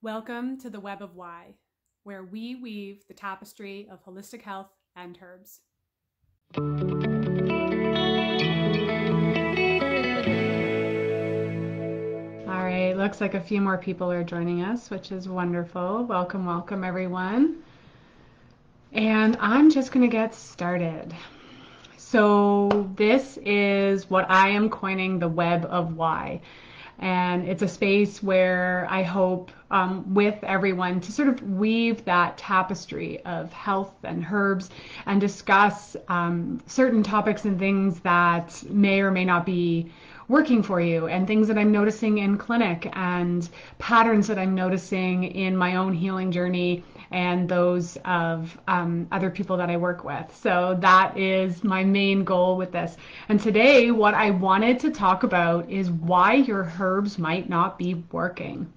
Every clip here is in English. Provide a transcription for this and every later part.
Welcome to the Web of Why, where we weave the tapestry of holistic health and herbs. All right, looks like a few more people are joining us, which is wonderful. Welcome, welcome, everyone. And I'm just going to get started. So, this is what I am coining the Web of Why and it's a space where I hope um, with everyone to sort of weave that tapestry of health and herbs and discuss um, certain topics and things that may or may not be working for you and things that I'm noticing in clinic and patterns that I'm noticing in my own healing journey and those of um, other people that I work with. So that is my main goal with this. And today, what I wanted to talk about is why your herbs might not be working.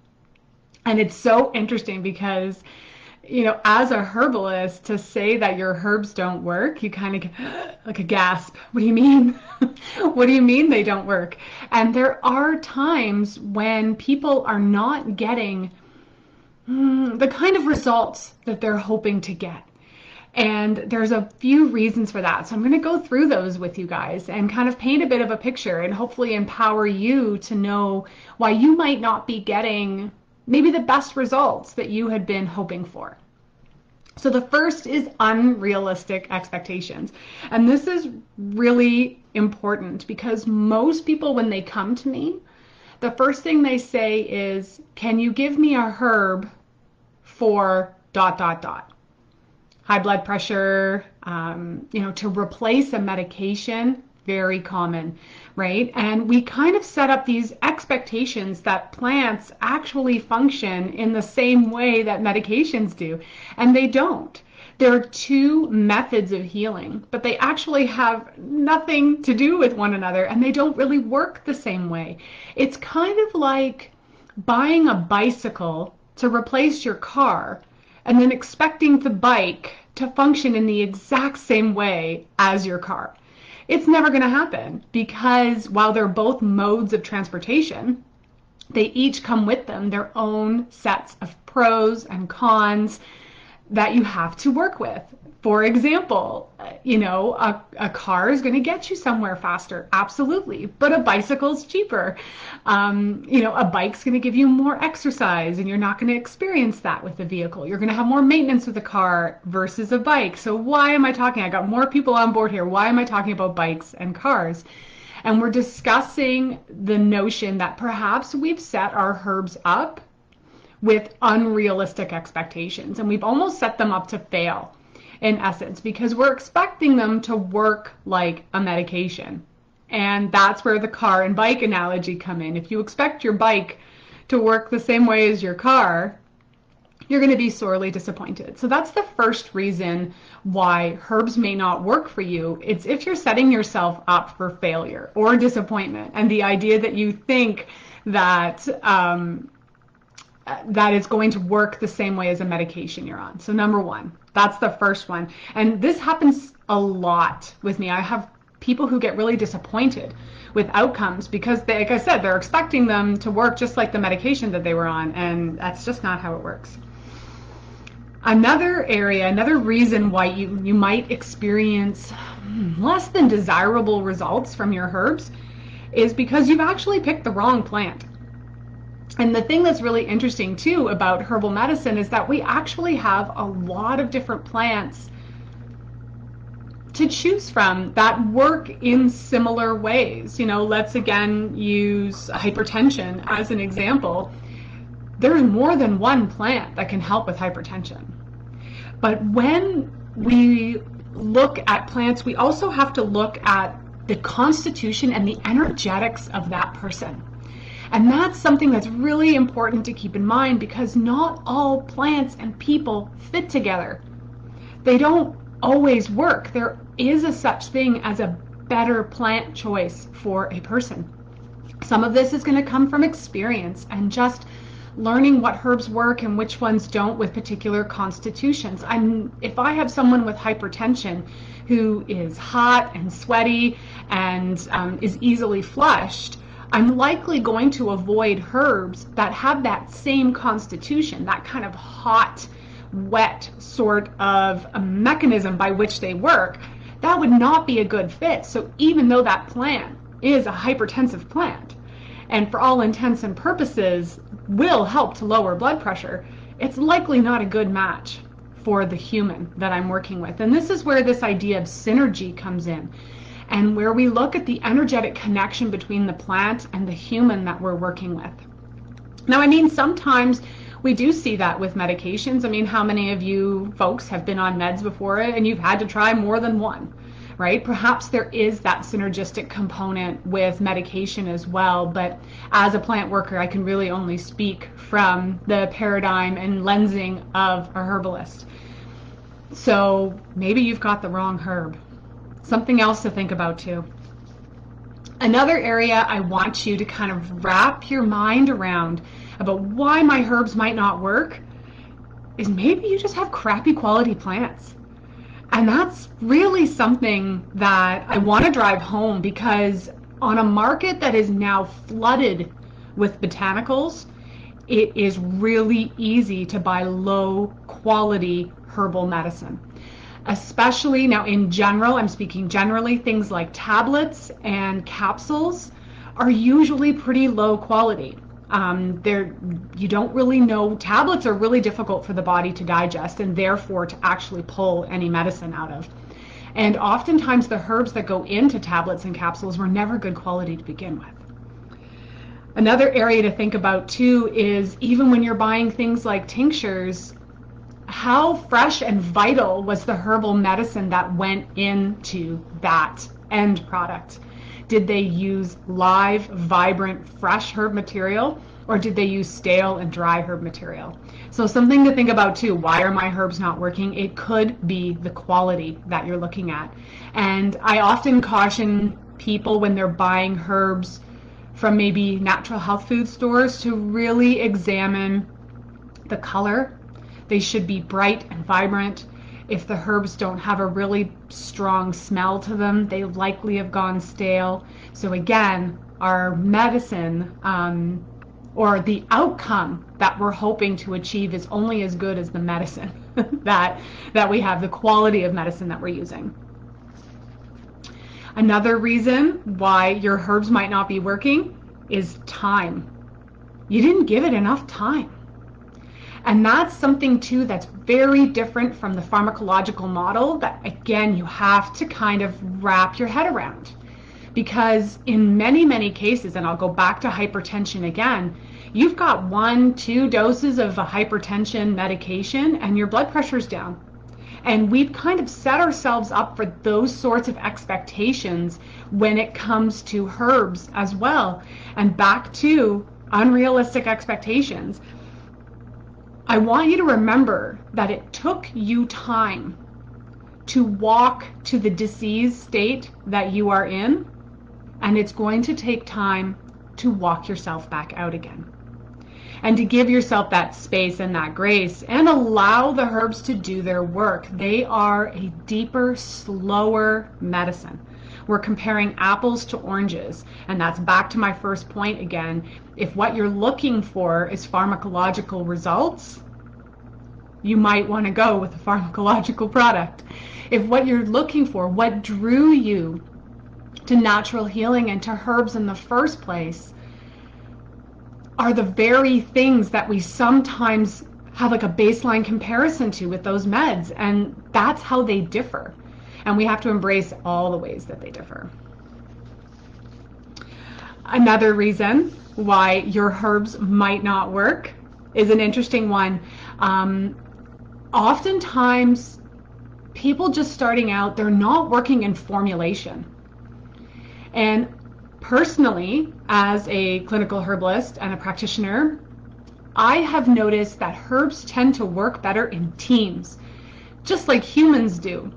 And it's so interesting because you know, as a herbalist, to say that your herbs don't work, you kind of like a gasp. What do you mean? what do you mean they don't work? And there are times when people are not getting Mm, the kind of results that they're hoping to get. And there's a few reasons for that. So I'm going to go through those with you guys and kind of paint a bit of a picture and hopefully empower you to know why you might not be getting maybe the best results that you had been hoping for. So the first is unrealistic expectations. And this is really important because most people, when they come to me, the first thing they say is, Can you give me a herb for dot, dot, dot? High blood pressure, um, you know, to replace a medication, very common right? And we kind of set up these expectations that plants actually function in the same way that medications do, and they don't. There are two methods of healing, but they actually have nothing to do with one another and they don't really work the same way. It's kind of like buying a bicycle to replace your car and then expecting the bike to function in the exact same way as your car. It's never going to happen because while they're both modes of transportation, they each come with them their own sets of pros and cons that you have to work with. For example, you know, a, a car is going to get you somewhere faster, absolutely, but a bicycle is cheaper. Um, you know, a bike's going to give you more exercise, and you're not going to experience that with a vehicle. You're going to have more maintenance with a car versus a bike. So, why am I talking? I got more people on board here. Why am I talking about bikes and cars? And we're discussing the notion that perhaps we've set our herbs up with unrealistic expectations, and we've almost set them up to fail in essence, because we're expecting them to work like a medication. And that's where the car and bike analogy come in. If you expect your bike to work the same way as your car, you're going to be sorely disappointed. So that's the first reason why herbs may not work for you. It's if you're setting yourself up for failure or disappointment, and the idea that you think that um, that it's going to work the same way as a medication you're on. So number one, that's the first one. And this happens a lot with me. I have people who get really disappointed with outcomes because they, like I said, they're expecting them to work just like the medication that they were on, and that's just not how it works. Another area, another reason why you, you might experience hmm, less than desirable results from your herbs is because you've actually picked the wrong plant. And the thing that's really interesting too about herbal medicine is that we actually have a lot of different plants to choose from that work in similar ways. You know, let's again use hypertension as an example. There's more than one plant that can help with hypertension. But when we look at plants, we also have to look at the constitution and the energetics of that person. And that's something that's really important to keep in mind because not all plants and people fit together. They don't always work. There is a such thing as a better plant choice for a person. Some of this is going to come from experience and just learning what herbs work and which ones don't with particular constitutions. I'm, if I have someone with hypertension who is hot and sweaty and um, is easily flushed, I'm likely going to avoid herbs that have that same constitution, that kind of hot, wet sort of mechanism by which they work. That would not be a good fit. So even though that plant is a hypertensive plant, and for all intents and purposes will help to lower blood pressure, it's likely not a good match for the human that I'm working with. And this is where this idea of synergy comes in and where we look at the energetic connection between the plant and the human that we're working with. Now, I mean, sometimes we do see that with medications. I mean, how many of you folks have been on meds before and you've had to try more than one? right? Perhaps there is that synergistic component with medication as well, but as a plant worker, I can really only speak from the paradigm and lensing of a herbalist. So maybe you've got the wrong herb. Something else to think about too. Another area I want you to kind of wrap your mind around about why my herbs might not work is maybe you just have crappy quality plants. And that's really something that I want to drive home because on a market that is now flooded with botanicals, it is really easy to buy low quality herbal medicine. Especially now, in general, I'm speaking generally, things like tablets and capsules are usually pretty low quality. Um, there, you don't really know. Tablets are really difficult for the body to digest and therefore to actually pull any medicine out of. And oftentimes the herbs that go into tablets and capsules were never good quality to begin with. Another area to think about too is even when you're buying things like tinctures, how fresh and vital was the herbal medicine that went into that end product? Did they use live, vibrant, fresh herb material? Or did they use stale and dry herb material? So something to think about too. Why are my herbs not working? It could be the quality that you're looking at. And I often caution people when they're buying herbs from maybe natural health food stores to really examine the color. They should be bright and vibrant. If the herbs don't have a really strong smell to them, they likely have gone stale. So again, our medicine um, or the outcome that we're hoping to achieve is only as good as the medicine that that we have, the quality of medicine that we're using. Another reason why your herbs might not be working is time. You didn't give it enough time. And that's something too that's very different from the pharmacological model that again you have to kind of wrap your head around. Because in many, many cases, and I'll go back to hypertension again, you've got one, two doses of a hypertension medication and your blood pressure's down. And we've kind of set ourselves up for those sorts of expectations when it comes to herbs as well. And back to unrealistic expectations. I want you to remember that it took you time to walk to the disease state that you are in, and it's going to take time to walk yourself back out again. And to give yourself that space and that grace and allow the herbs to do their work. They are a deeper, slower medicine. We're comparing apples to oranges. And that's back to my first point again. If what you're looking for is pharmacological results, you might want to go with a pharmacological product. If what you're looking for, what drew you to natural healing and to herbs in the first place, are the very things that we sometimes have like a baseline comparison to with those meds. And that's how they differ. And we have to embrace all the ways that they differ. Another reason why your herbs might not work is an interesting one. Um, oftentimes, people just starting out, they're not working in formulation. And personally, as a clinical herbalist and a practitioner, I have noticed that herbs tend to work better in teams, just like humans do.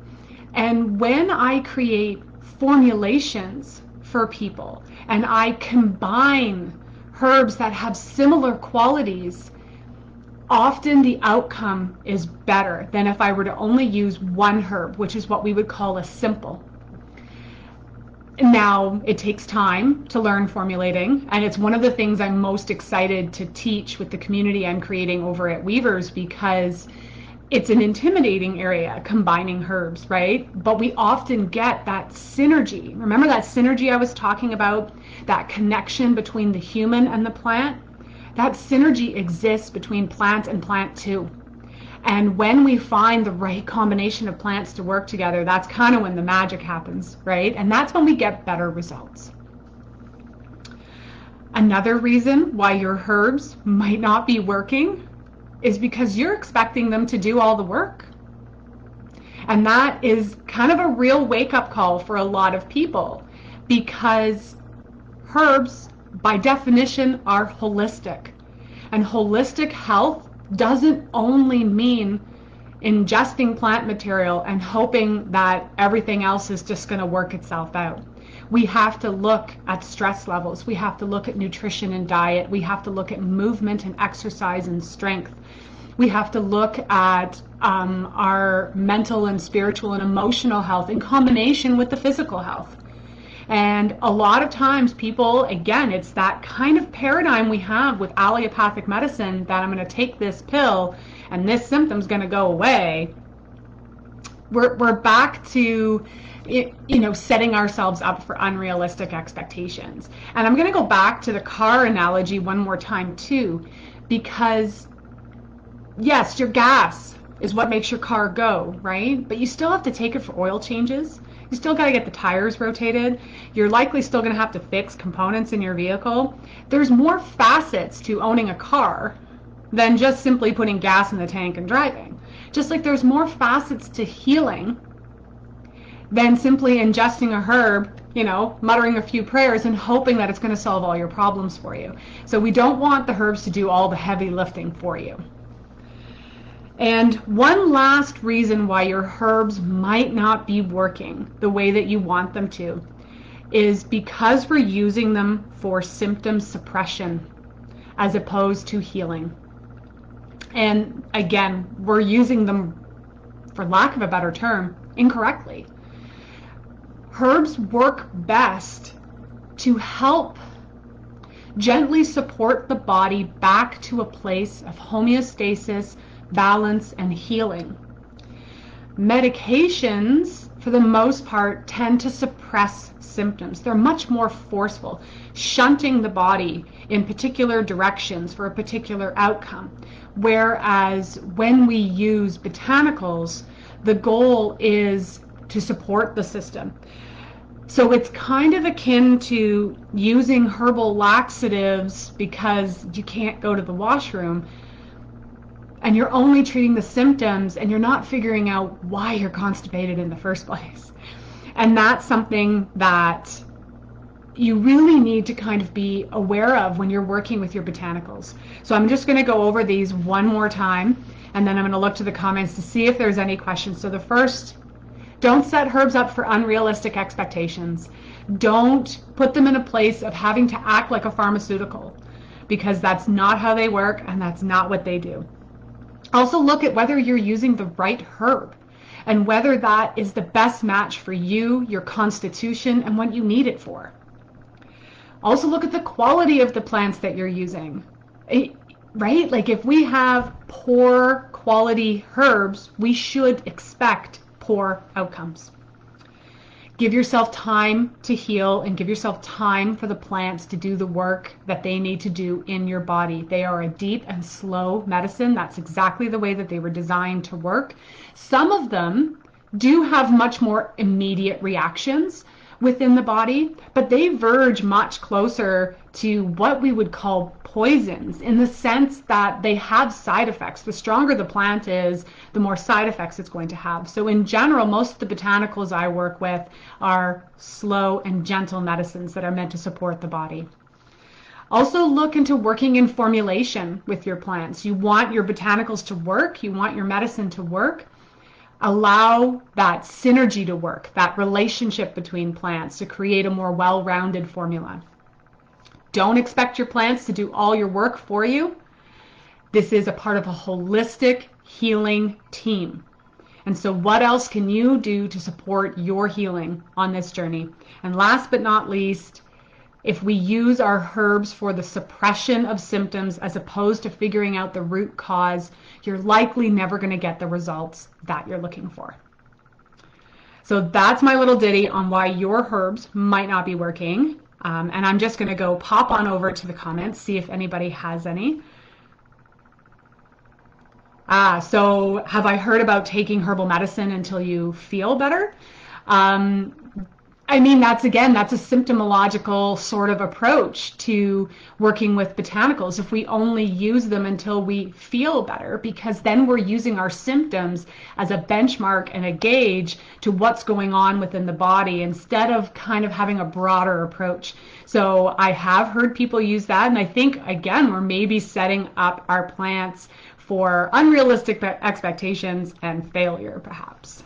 And when I create formulations for people and I combine herbs that have similar qualities, often the outcome is better than if I were to only use one herb, which is what we would call a simple. now it takes time to learn formulating and it's one of the things i'm most excited to teach with the community i'm creating over at weavers because it's an intimidating area combining herbs right? But we often get that synergy. Remember that synergy i was talking about? That connection between the human and the plant? That synergy exists between plant and plant too. And when we find the right combination of plants to work together, that's kind of when the magic happens, right? And that's when we get better results. Another reason why your herbs might not be working is because you're expecting them to do all the work. And that is kind of a real wake up call for a lot of people because herbs, by definition, are holistic. And holistic health doesn't only mean ingesting plant material and hoping that everything else is just going to work itself out. We have to look at stress levels. We have to look at nutrition and diet. We have to look at movement and exercise and strength. We have to look at um, our mental and spiritual and emotional health in combination with the physical health. And a lot of times, people, again, it's that kind of paradigm we have with allopathic medicine that I'm going to take this pill and this symptom's going to go away. We're, we're back to you know setting ourselves up for unrealistic expectations and i'm going to go back to the car analogy one more time too because yes your gas is what makes your car go right but you still have to take it for oil changes you still got to get the tires rotated. You're likely still going to have to fix components in your vehicle. There's more facets to owning a car than just simply putting gas in the tank and driving. Just like there's more facets to healing than simply ingesting a herb, you know, muttering a few prayers and hoping that it's going to solve all your problems for you. So we don't want the herbs to do all the heavy lifting for you. And one last reason why your herbs might not be working the way that you want them to is because we're using them for symptom suppression as opposed to healing. And again, we're using them, for lack of a better term, incorrectly. Herbs work best to help gently support the body back to a place of homeostasis balance, and healing. Medications, for the most part, tend to suppress symptoms. They're much more forceful, shunting the body in particular directions for a particular outcome. Whereas when we use botanicals, the goal is to support the system. So it's kind of akin to using herbal laxatives because you can't go to the washroom and you're only treating the symptoms and you're not figuring out why you're constipated in the first place. And that's something that you really need to kind of be aware of when you're working with your botanicals. So I'm just going to go over these one more time and then I'm going to look to the comments to see if there's any questions. So the first, don't set herbs up for unrealistic expectations. Don't put them in a place of having to act like a pharmaceutical because that's not how they work and that's not what they do. Also look at whether you're using the right herb and whether that is the best match for you, your constitution, and what you need it for. Also look at the quality of the plants that you're using. It, right? Like if we have poor quality herbs, we should expect poor outcomes. Give yourself time to heal and give yourself time for the plants to do the work that they need to do in your body. They are a deep and slow medicine. That's exactly the way that they were designed to work. Some of them do have much more immediate reactions within the body, but they verge much closer to what we would call poisons in the sense that they have side effects. The stronger the plant is, the more side effects it's going to have. So, in general, most of the botanicals I work with are slow and gentle medicines that are meant to support the body. Also, look into working in formulation with your plants. You want your botanicals to work, you want your medicine to work allow that synergy to work, that relationship between plants to create a more well-rounded formula. Don't expect your plants to do all your work for you. This is a part of a holistic healing team. And so, what else can you do to support your healing on this journey? And last but not least, if we use our herbs for the suppression of symptoms as opposed to figuring out the root cause, you're likely never going to get the results that you're looking for. So that's my little ditty on why your herbs might not be working. Um, and I'm just going to go pop on over to the comments, see if anybody has any. Ah, so have I heard about taking herbal medicine until you feel better? Um, I mean, that's again, that's a symptomological sort of approach to working with botanicals. If we only use them until we feel better, because then we're using our symptoms as a benchmark and a gauge to what's going on within the body instead of kind of having a broader approach. So I have heard people use that. And I think, again, we're maybe setting up our plants for unrealistic expectations and failure, perhaps.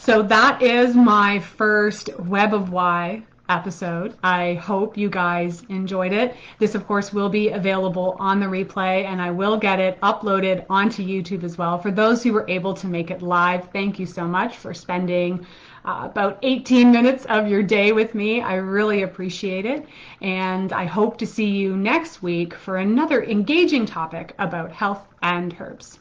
So that is my first Web of Why episode. I hope you guys enjoyed it. This, of course, will be available on the replay and I will get it uploaded onto YouTube as well. For those who were able to make it live, thank you so much for spending uh, about 18 minutes of your day with me. I really appreciate it. And I hope to see you next week for another engaging topic about health and herbs.